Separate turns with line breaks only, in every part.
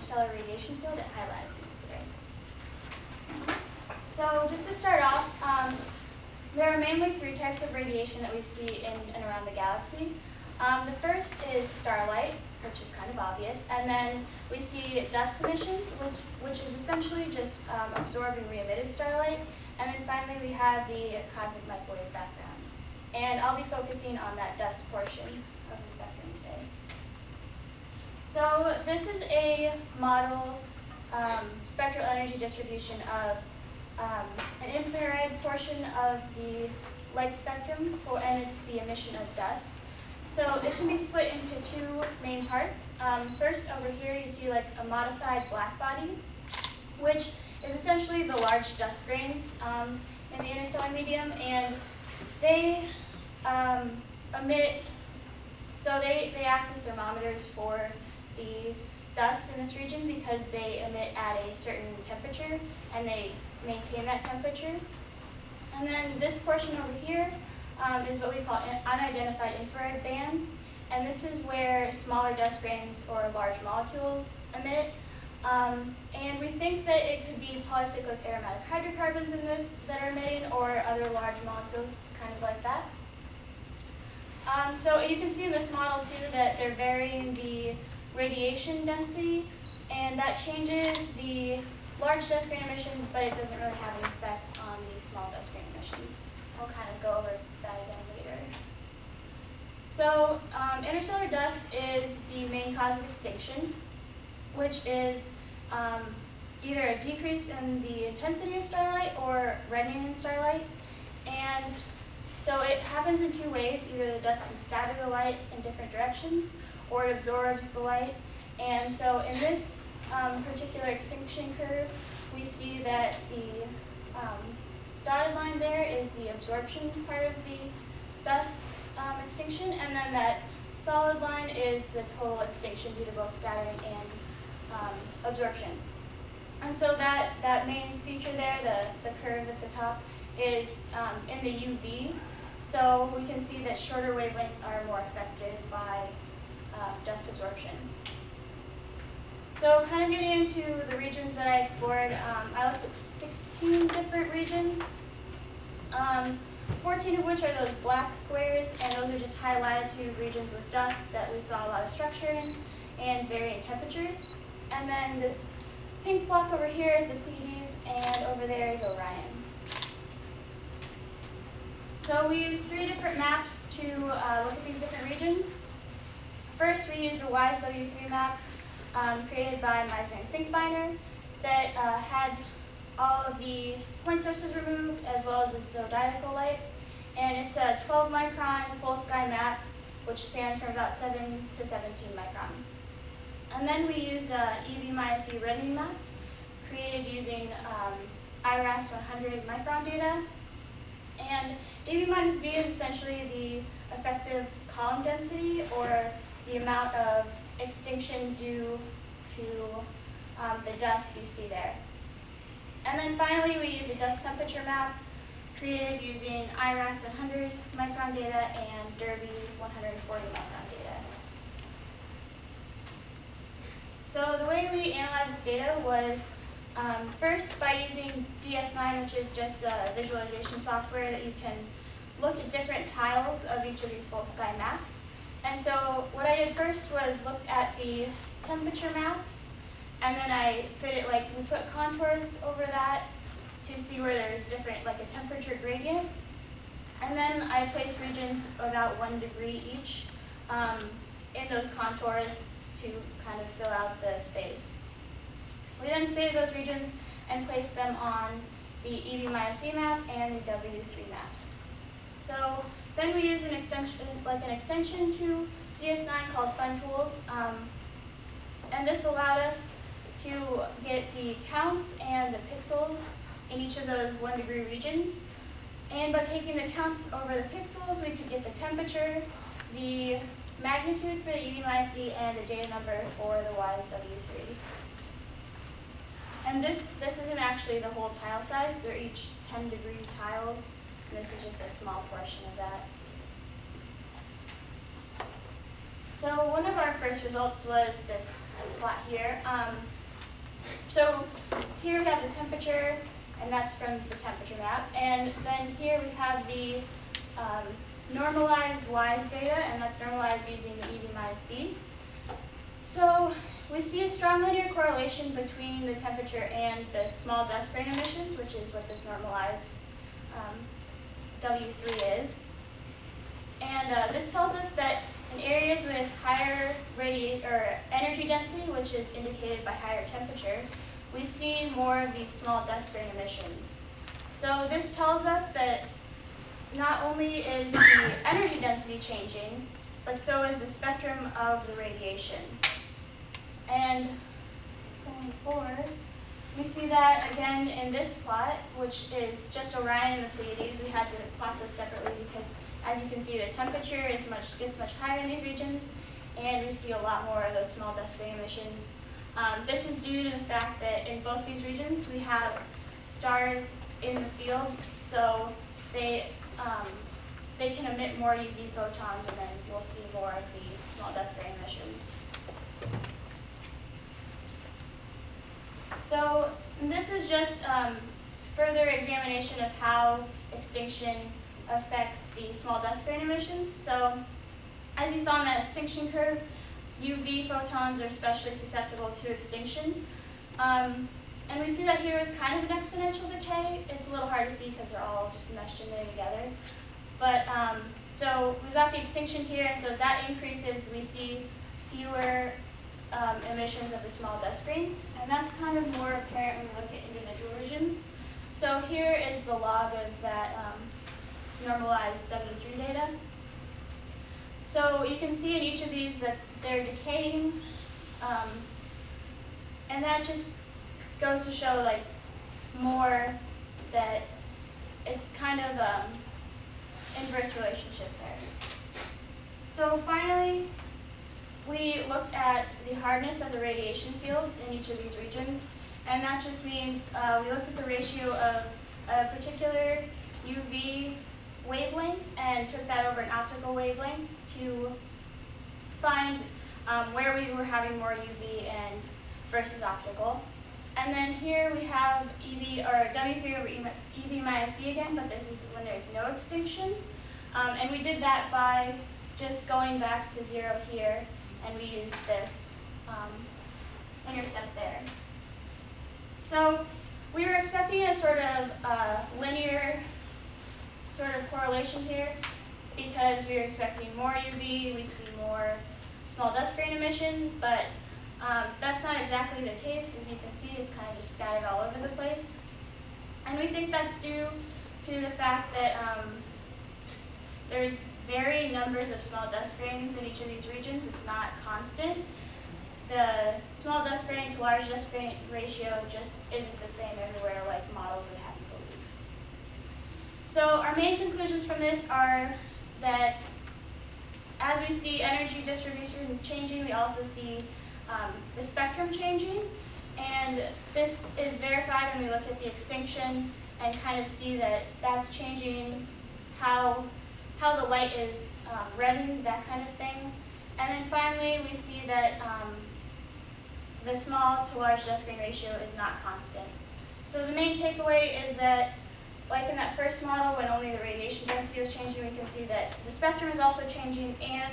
interstellar radiation field at high latitudes today. So just to start off, um, there are mainly three types of radiation that we see in and around the galaxy. Um, the first is starlight, which is kind of obvious, and then we see dust emissions, which, which is essentially just um, absorbed and re-emitted starlight, and then finally we have the cosmic microwave background. And I'll be focusing on that dust portion of the spectrum today. So this is a model um, spectral energy distribution of um, an infrared portion of the light spectrum, for, and it's the emission of dust. So it can be split into two main parts. Um, first, over here, you see like a modified black body, which is essentially the large dust grains um, in the interstellar medium, and they um, emit, so they, they act as thermometers for the dust in this region because they emit at a certain temperature, and they maintain that temperature. And then this portion over here um, is what we call unidentified infrared bands. And this is where smaller dust grains or large molecules emit. Um, and we think that it could be polycyclic aromatic hydrocarbons in this that are emitting or other large molecules kind of like that. Um, so you can see in this model too that they're varying the radiation density and that changes the large dust grain emissions, but it doesn't really have an effect on the small dust grain emissions. I'll kind of go over that again later. So um, interstellar dust is the main cause of extinction, which is um, either a decrease in the intensity of starlight or reddening in starlight. And so it happens in two ways. Either the dust can scatter the light in different directions, or it absorbs the light. And so in this um, particular extinction curve, we see that the um, dotted line there is the absorption part of the dust um, extinction, and then that solid line is the total extinction due to both scattering and um, absorption. And so that, that main feature there, the, the curve at the top, is um, in the UV. So we can see that shorter wavelengths are more affected by uh, dust absorption. So kind of getting into the regions that I explored, um, I looked at 16 different regions, um, 14 of which are those black squares, and those are just high latitude regions with dust that we saw a lot of structure in and varying temperatures. And then this pink block over here is the Pleiades, and over there is Orion. So we used three different maps to uh, look at these different regions. First, we used a WISE W3 map um, created by Meisner and Finkbeiner that uh, had all of the point sources removed as well as the zodiacal light. And it's a 12 micron full sky map which spans from about 7 to 17 micron. And then we used a EB minus V reddening map created using um, IRAS 100 micron data. And EB minus V is essentially the effective column density or the amount of extinction due to um, the dust you see there. And then finally, we use a dust temperature map created using IRAS 100 micron data and DIRBE 140 micron data. So the way we analyzed this data was um, first by using DS9, which is just a visualization software that you can look at different tiles of each of these full sky maps. And so what I did first was look at the temperature maps, and then I fit it like, we put contours over that to see where there's different, like a temperature gradient. And then I placed regions about one degree each um, in those contours to kind of fill out the space. We then saved those regions and placed them on the EB minus V map and the W3 maps. So then we use an extension, like an extension to DS9 called FunTools, um, and this allowed us to get the counts and the pixels in each of those one degree regions. And by taking the counts over the pixels, we could get the temperature, the magnitude for the EB minus V, and the data number for the WISE W3. And this, this isn't actually the whole tile size, they're each 10 degree tiles. And this is just a small portion of that. So one of our first results was this plot here. Um, so here we have the temperature, and that's from the temperature map. And then here we have the um, normalized WISE data, and that's normalized using the EB minus V. So we see a strong linear correlation between the temperature and the small dust grain emissions, which is what this normalized um, W3 is. And uh, this tells us that in areas with higher radi or energy density, which is indicated by higher temperature, we see more of these small dust grain emissions. So this tells us that not only is the energy density changing, but so is the spectrum of the radiation. And going forward, we see that again in this plot, which is just Orion and the Pleiades. We had to plot this separately because, as you can see, the temperature is much gets much higher in these regions, and we see a lot more of those small dust grain emissions. Um, this is due to the fact that in both these regions we have stars in the fields, so they um, they can emit more UV photons, and then you'll see more of the small dust grain emissions. So this is just um, further examination of how extinction affects the small dust grain emissions. So as you saw in that extinction curve, UV photons are especially susceptible to extinction. Um, and we see that here with kind of an exponential decay. It's a little hard to see because they're all just meshed in there together. But um, so we've got the extinction here, and so as that increases, we see fewer um, emissions of the small dust grains, and that's kind of more apparent when we look at individual regions. So here is the log of that um, normalized W3 data. So you can see in each of these that they're decaying, um, and that just goes to show like more that it's kind of um, inverse relationship there. So finally, we looked at the hardness of the radiation fields in each of these regions, and that just means uh, we looked at the ratio of a particular UV wavelength and took that over an optical wavelength to find um, where we were having more UV and versus optical. And then here we have EV or W3 over EB minus V again, but this is when there's no extinction. Um, and we did that by just going back to zero here, and we used this um, intercept there. So we were expecting a sort of uh, linear sort of correlation here because we were expecting more UV, we'd see more small dust grain emissions, but um, that's not exactly the case. As you can see, it's kind of just scattered all over the place. And we think that's due to the fact that um, there's varying numbers of small dust grains in each of these regions. It's not constant. The small dust grain to large dust grain ratio just isn't the same everywhere like models would have you believe. So our main conclusions from this are that as we see energy distribution changing, we also see um, the spectrum changing. And this is verified when we look at the extinction and kind of see that that's changing is um, reddened, that kind of thing. And then finally, we see that um, the small to large dust grain ratio is not constant. So the main takeaway is that, like in that first model, when only the radiation density was changing, we can see that the spectrum is also changing and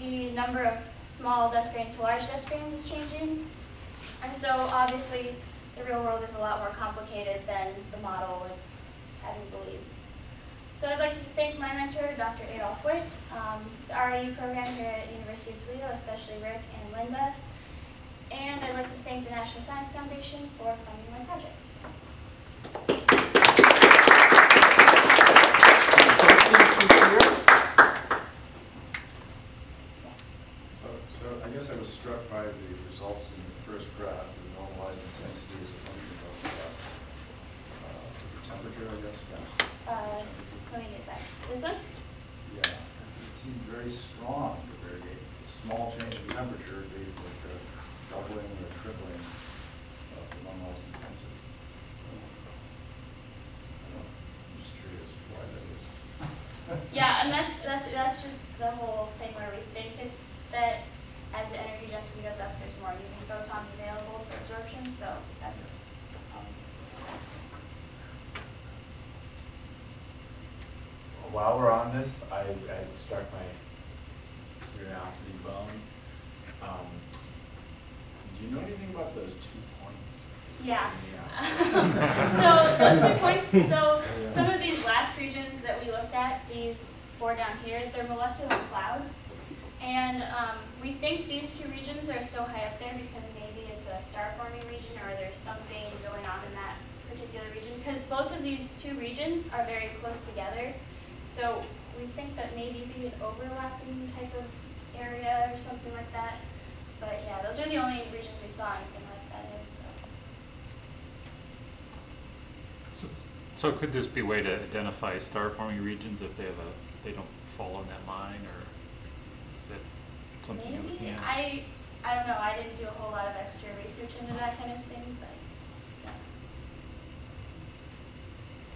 the number of small dust grain to large dust grains is changing. And so obviously the real world is a lot more complicated than the model would have you believe. So I'd like to thank my mentor, Dr. Adolf Witt, um, the REU program here at University of Toledo, especially Rick and Linda. And I'd like to thank the National Science Foundation for funding my project.
So I guess I was struck by the results in the first graph, the normalized intensity as a function of uh, uh, the temperature, I guess. Yeah.
Uh, let me get back. This one?
Yeah, it seemed very strong, the very small change in temperature gave like a doubling or tripling of the normalized intensity. So, I'm just curious why that is.
Yeah, and that's, that's, that's just the whole thing where we think it's that as the energy density goes up, there's more UV photons available for absorption, so that's, um,
While we're on this, I, I struck my curiosity bone. Um, do you know anything about those two points?
yeah.
Yeah.
So those two points, so some of these last regions that we looked at, these four down here, they're molecular clouds. And um, we think these two regions are so high up there because maybe it's a star forming region or there's something going on in that particular region. Because both of these two regions are very close together. So we think that maybe be an overlapping type of area or something like that. But yeah, those are the only regions we saw anything like that in, so.
So- So could this be a way to identify star-forming regions if they have a, they don't fall on that line, or something you're looking
Maybe,
at?
I, I don't know, I didn't do a whole lot of extra research into that kind of thing, but, yeah.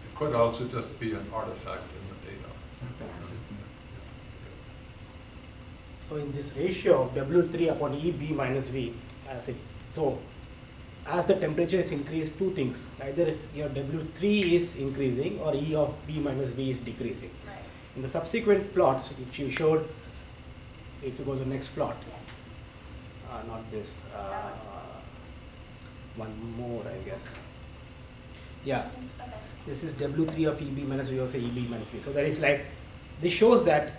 It could also just be an artifact in the data.
So in this ratio of W three upon E B minus V, as it, so as the temperature is increased, two things, either your W three is increasing or E of B minus V is decreasing.
Right,
In the subsequent plots which you showed, if you go to the next plot, uh, not this, uh, one more, I guess. Yeah, this is W three of EB minus V of EB minus V. So that is like, this shows that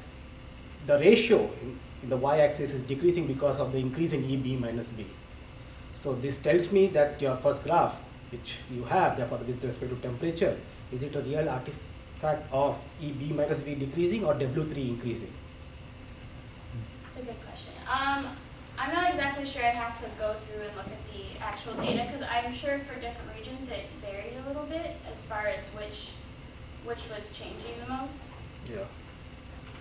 the ratio in, in the y-axis is decreasing because of the increase in EB minus V. So this tells me that your first graph, which you have, therefore with respect to temperature, is it a real artifact of EB minus V decreasing or W three increasing?
It's a good question. Um, I'm not exactly sure, I'd have to go through and look at the actual data, because I'm sure for different regions it varied a little bit as far as which, which was changing the most,
Yeah.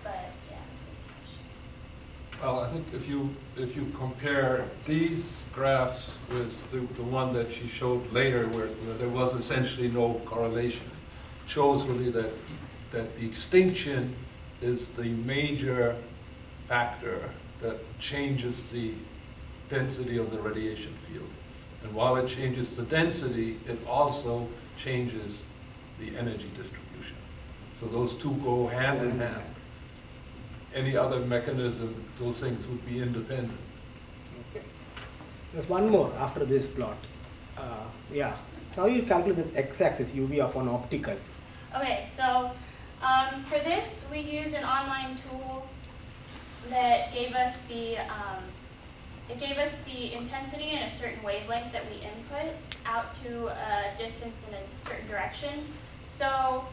but, yeah, it's a good question.
Well, I think if you, if you compare these graphs with the, the one that she showed later where, where there was essentially no correlation, shows really that, that the extinction is the major factor that changes the density of the radiation field. And while it changes the density, it also changes the energy distribution. So those two go hand in hand any other mechanism, those things would be independent.
Okay. There's one more after this plot. Uh, yeah. So how you calculate this x-axis UV upon optical?
Okay, so um, for this, we use an online tool that gave us the um, it gave us the intensity in a certain wavelength that we input out to a distance in a certain direction. So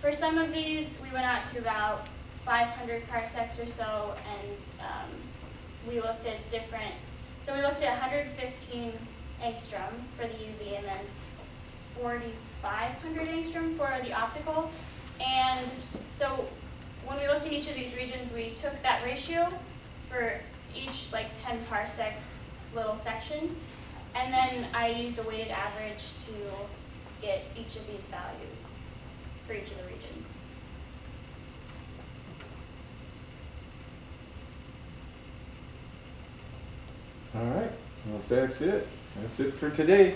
for some of these, we went out to about 500 parsecs or so, and um, we looked at different. So we looked at 115 angstrom for the UV, and then 4,500 angstrom for the optical. And so at each of these regions, we took that ratio for each like 10 parsec little section, and then I used a weighted average to get each of these values for each of the regions.
All right, well, that's it, that's it for today.